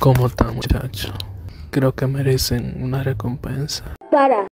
¿Cómo están muchachos? Creo que merecen una recompensa. Para.